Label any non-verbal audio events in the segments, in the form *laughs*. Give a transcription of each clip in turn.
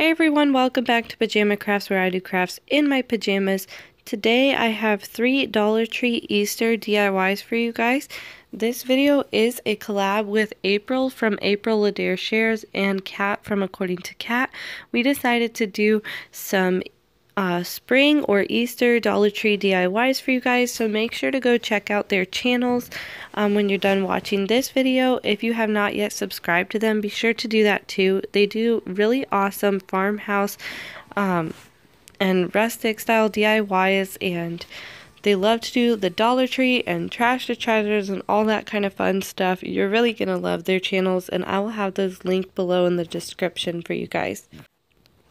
Hey everyone, welcome back to Pajama Crafts where I do crafts in my pajamas. Today I have three Dollar Tree Easter DIYs for you guys. This video is a collab with April from April Adair Shares and Kat from According to Kat. We decided to do some uh, spring or Easter Dollar Tree DIYs for you guys. So make sure to go check out their channels um, when you're done watching this video. If you have not yet subscribed to them, be sure to do that too. They do really awesome farmhouse um, and rustic style DIYs and they love to do the Dollar Tree and trash to treasures and all that kind of fun stuff. You're really going to love their channels and I will have those linked below in the description for you guys.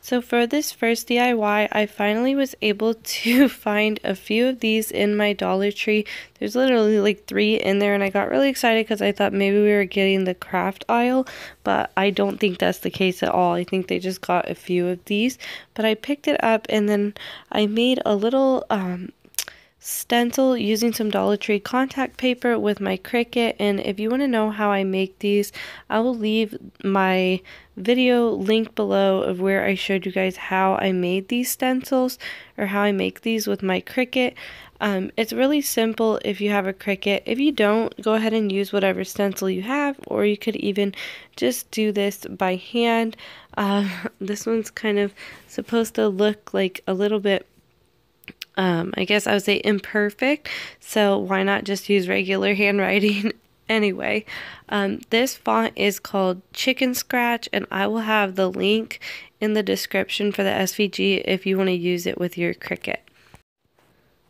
So for this first DIY, I finally was able to *laughs* find a few of these in my Dollar Tree. There's literally like three in there and I got really excited because I thought maybe we were getting the craft aisle, but I don't think that's the case at all. I think they just got a few of these, but I picked it up and then I made a little um, stencil using some Dollar Tree contact paper with my Cricut and if you want to know how I make these I will leave my video link below of where I showed you guys how I made these stencils or how I make these with my Cricut. Um, it's really simple if you have a Cricut. If you don't, go ahead and use whatever stencil you have or you could even just do this by hand. Uh, *laughs* this one's kind of supposed to look like a little bit um, I guess I would say imperfect, so why not just use regular *laughs* handwriting anyway? Um, this font is called Chicken Scratch, and I will have the link in the description for the SVG if you want to use it with your Cricut.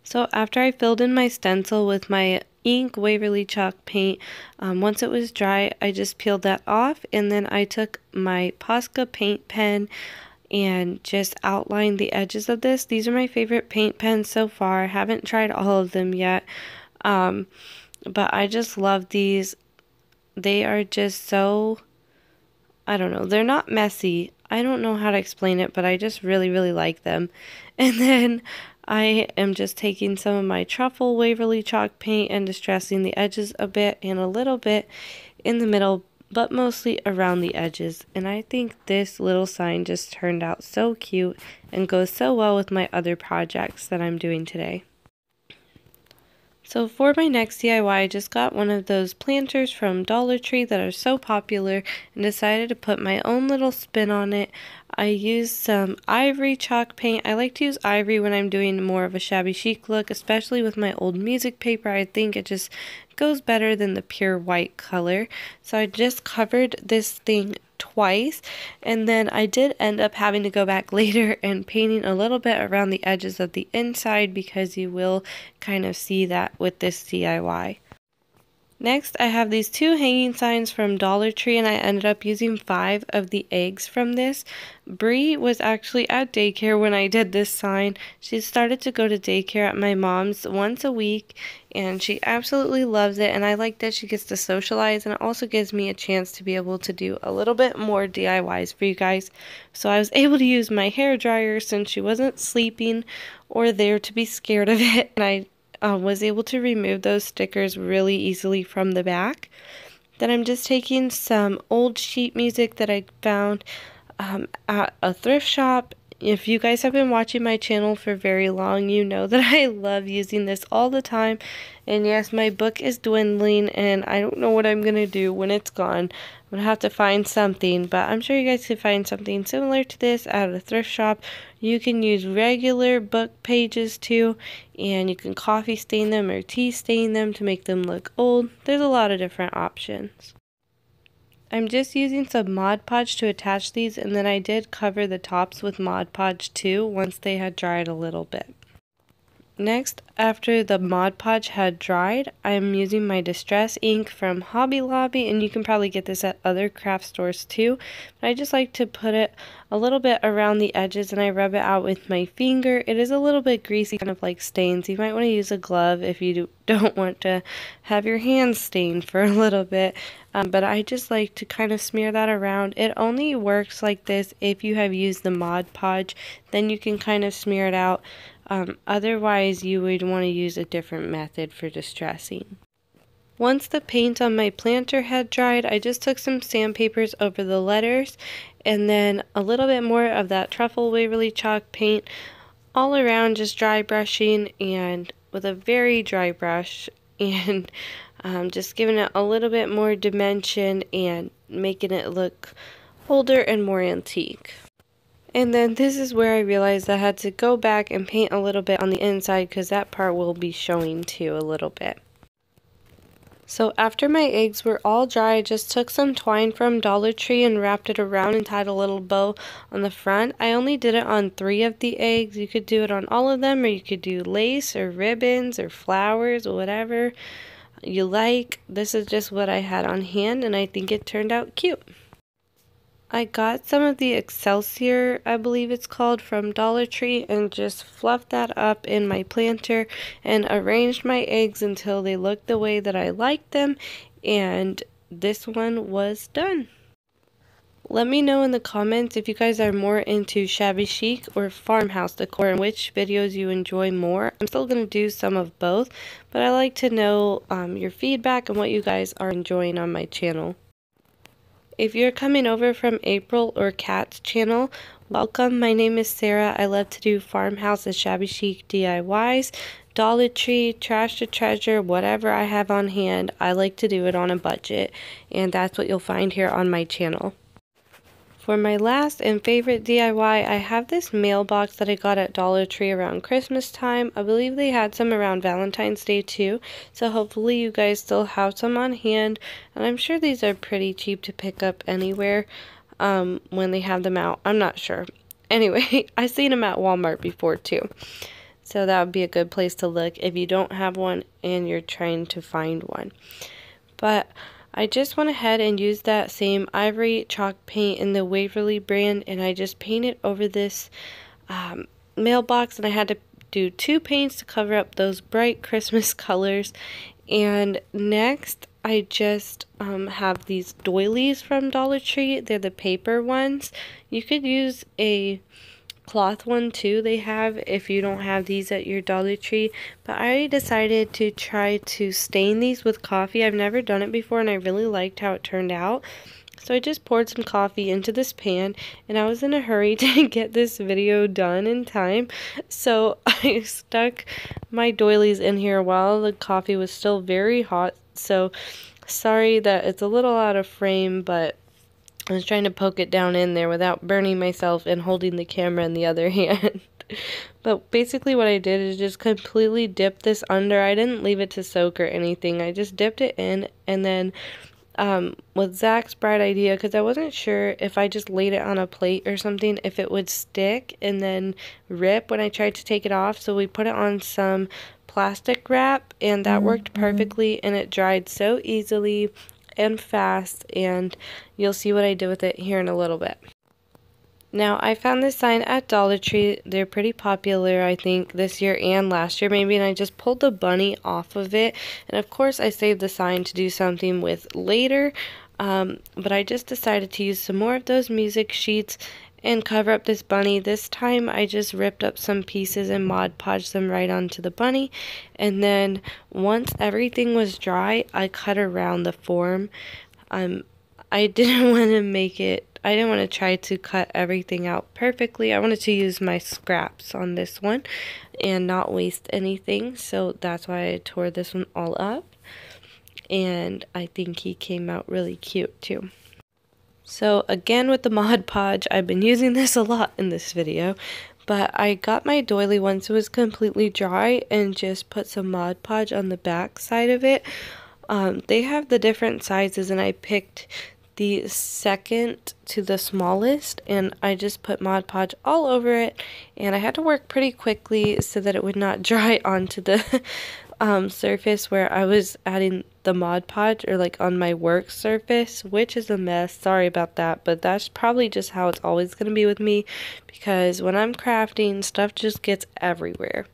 So after I filled in my stencil with my ink Waverly chalk paint, um, once it was dry, I just peeled that off, and then I took my Posca paint pen, and just outline the edges of this. These are my favorite paint pens so far. I haven't tried all of them yet, um, but I just love these. They are just so, I don't know, they're not messy. I don't know how to explain it, but I just really, really like them. *laughs* And then I am just taking some of my truffle Waverly chalk paint and distressing the edges a bit and a little bit in the middle but mostly around the edges. And I think this little sign just turned out so cute and goes so well with my other projects that I'm doing today. So for my next DIY, I just got one of those planters from Dollar Tree that are so popular and decided to put my own little spin on it. I used some ivory chalk paint. I like to use ivory when I'm doing more of a shabby chic look, especially with my old music paper. I think it just goes better than the pure white color. So I just covered this thing twice and then I did end up having to go back *laughs* later and painting a little bit around the edges of the inside because you will kind of see that with this DIY. Next, I have these two hanging signs from Dollar Tree, and I ended up using five of the eggs from this. Brie was actually at daycare when I did this sign. She started to go to daycare at my mom's once a week, and she absolutely loves it, and I like that she gets to socialize, and it also gives me a chance to be able to do a little bit more DIYs for you guys. So I was *laughs* able to use my hair dryer since she wasn't sleeping or there to be scared of it, and I uh, was able to remove those stickers really easily from the back. Then I'm just taking some old sheet music that I found um, at a thrift shop. If you guys have been watching my channel for very long, you know that *laughs* I love using this all the time. And yes, my book is dwindling and I don't know what I'm going to do when it's gone. I'm going to have to find something, but I'm sure you guys could find something similar to this at a thrift shop. You can use regular book pages too, and you can coffee stain them or tea stain them to make them look old. There's a lot of different options. I'm just using some Mod Podge to attach these, and then I did cover the tops with Mod Podge too once they had dried a little bit. Next, after the Mod Podge had dried, I'm using my Distress ink from Hobby Lobby, and you can probably get this at other craft stores too. But I just like to put it a little bit around the edges and I rub it out with my finger. It is a little bit greasy, kind of like stains. You might want to use a glove if you *laughs* don't want to have your hands stained for a little bit. Um, but I just like to kind of smear that around. It only works like this if you have used the Mod Podge. Then you can kind of smear it out. Um, otherwise, you would want to use a different method for distressing. Once the paint on my planter had dried, I just took some sandpapers over the letters and then a little bit more of that truffle Waverly chalk paint all around just dry brushing and with a very dry brush *laughs* and um, just giving it a little bit more dimension and making it look older and more antique. And then this is where I realized I had to go back and paint a little bit on the inside because that part will be showing too a little bit. So after my eggs were all dry, I just took some twine from Dollar Tree and wrapped it around and tied a little bow on the front. I only did it on three of the eggs. You could do it on all of them or you could do lace or ribbons or flowers or whatever you like. This is just what I had on hand and I think it turned out cute. I got some of the Excelsior, I believe it's called, from Dollar Tree and just fluffed that up in my planter and arranged my eggs until they looked the way that I liked them and this one was done. Let me know in the comments if you guys are more into shabby chic or farmhouse decor and which videos you enjoy more. I'm still going to do some of both, but I like to know um, your feedback and what you guys are enjoying on my channel. If you're coming over from April or Kat's channel, welcome. My name is Sarah. I love to do farmhouse and shabby chic DIYs, Dollar Tree, Trash to Treasure, whatever I have on hand. I like to do it on a budget, and that's what you'll find here on my channel. For my last and favorite DIY, I have this mailbox that I got at Dollar Tree around Christmas time. I believe they had some around Valentine's Day too, so hopefully you guys still have some on hand. And I'm sure these are pretty cheap to pick up anywhere um, when they have them out. I'm not sure. *laughs* Anyway, *laughs* I've seen them at Walmart before too. So that would be a good place to look if you don't have one and you're trying to find one. But I just went ahead and used that same ivory chalk paint in the Waverly brand and I just painted over this um, mailbox and I had to do two paints to cover up those bright *laughs* Christmas colors and next I just um, have these doilies from Dollar Tree. They're the paper ones. You could use a cloth one too they have if you don't have these at your Dollar Tree. But I decided to try to stain these with coffee. I've never done it before and I really liked how it turned out. So I just poured some coffee into this pan and I was in a hurry *laughs* to get this video done in time. So *laughs* I stuck my doilies in here while the coffee was still very hot. So sorry that it's a little out of frame, but I was trying to poke it down in there without burning myself and holding the camera in the other *laughs* hand. but basically what I did is just completely dip this under. I didn't leave it to soak or anything. I just dipped it in and then um, with Zach's bright idea because I wasn't sure if I just laid it on a plate or something if it would stick and then rip when I tried to take it off. So we put it on some plastic wrap and that worked mm-hmm. perfectly and it dried so easily and fast and you'll see what I did with it here in a little bit. Now, I found this sign at Dollar Tree. They're pretty popular, I think, this year and last year maybe, and I just pulled the bunny off of it. And of course, I saved the sign to do something with later, um, but I just decided to use some more of those music sheets and cover up this bunny. This time I just ripped up some pieces and Mod Podged them right onto the bunny. And then once everything was dry, I cut around the form. Um, I *laughs* didn't want to make it, I didn't want to try to cut everything out perfectly. I wanted to use my scraps on this one and not waste anything. So that's why I tore this one all up. And I think he came out really cute too. So again with the Mod Podge, I've been using this a lot in this video, but I got my doily once it was completely dry and just put some Mod Podge on the back side of it. Um, they have the different sizes and I picked the second to the smallest and I just put Mod Podge all over it and I had to work pretty quickly so that it would not *laughs* dry onto the um, surface where I was adding the Mod Podge or like on my work surface, which is a mess. Sorry about that, but that's probably just how it's always going to be with me because when I'm crafting, stuff just gets everywhere.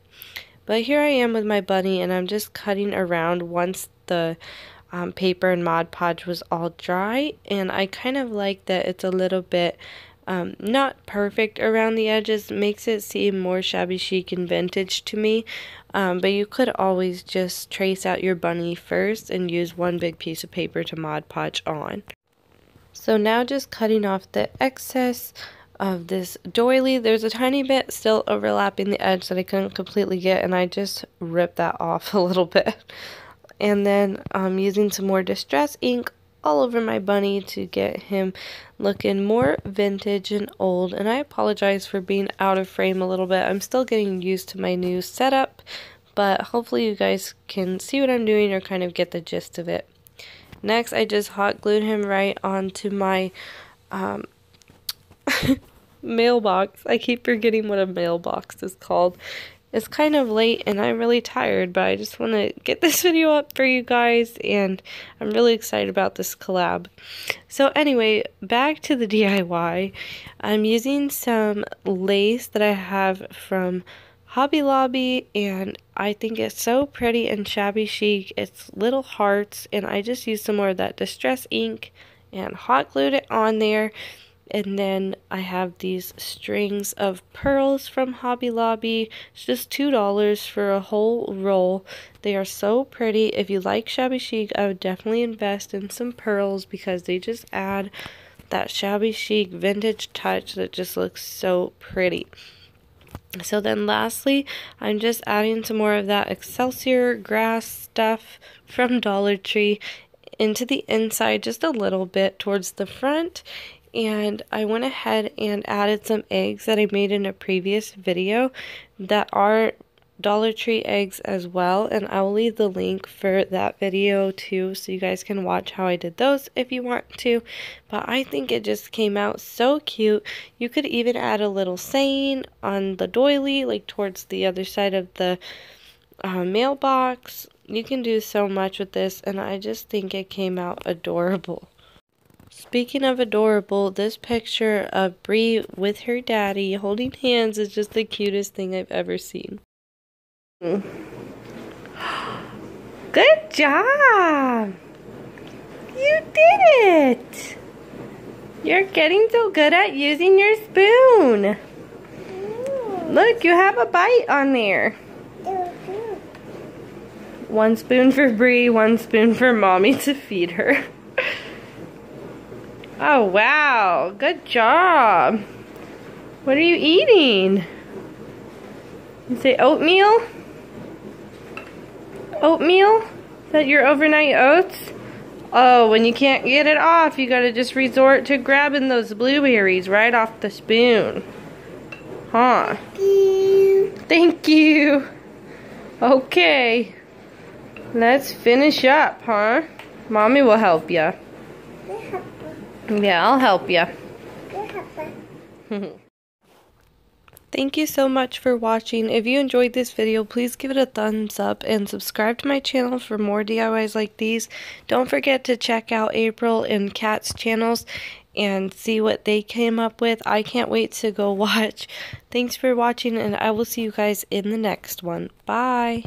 But here I am with my bunny and I'm just cutting around once the um, paper and Mod Podge was all dry and I kind of like that it's a little bit um, not perfect around the edges, makes it seem more shabby chic and vintage to me. Um, but you could always just trace out your bunny first and use one big piece of paper to Mod Podge on. So now just cutting off the excess of this doily. There's a tiny bit still overlapping the edge that I couldn't completely get and I just ripped that off *laughs* a little bit. And then I'm um, using some more distress ink all over my bunny to get him looking more vintage and old. And I apologize for being out of frame a little bit. I'm still getting used to my new setup, but hopefully you guys can see what I'm doing or kind of get the gist of it. Next, I just hot glued him right onto my um, *laughs* mailbox. I keep forgetting what a mailbox is called. It's kind of late and I'm really tired, but I just want to get this *laughs* video up for you guys and I'm really excited about this collab. So anyway, back to the *laughs* DIY. I'm using some lace that I have from Hobby Lobby and I think it's so pretty and shabby chic. It's little hearts and I just used some more of that distress ink and hot glued it on there and then I have these strings of pearls from Hobby Lobby. It's just $2 for a whole roll. They are so pretty. If you like shabby chic, I would definitely invest in some pearls because they just add that shabby chic vintage touch that just looks so pretty. So then lastly, I'm just adding some more of that Excelsior grass stuff from Dollar Tree into the inside just a little bit towards the front and I went ahead and added some eggs that I made in a previous video that are Dollar Tree eggs as well and I will leave the link for that video too so you guys can watch how I did those if you want to. But I think it just came out so cute. You could even add a little saying on the doily like towards the other side of the uh, mailbox. You can do so much with this and I just think it came out adorable Speaking of adorable, this picture of Brie with her daddy holding hands is just the cutest thing I've ever seen. Good job! You did it! You're getting so good at using your spoon. Look, you have a bite on there. One spoon for Brie, one spoon for mommy to feed her. *laughs* Oh, wow. Good job. What are you eating? You say oatmeal? Oatmeal? Is that your overnight oats? Oh, when you can't get it off, you gotta just resort to grabbing those blueberries right off the spoon. Huh? Thank you. Thank you. Okay. Let's finish up, huh? Mommy will help you. Yeah, I'll help you. *laughs* Thank you so much for watching. If you enjoyed this video, please give it a thumbs up and subscribe to my channel for more DIYs like these. Don't forget to check out April and Kat's channels and see what they came up with. I can't wait to go *laughs* watch. Thanks for watching and I will see you guys in the next one. Bye!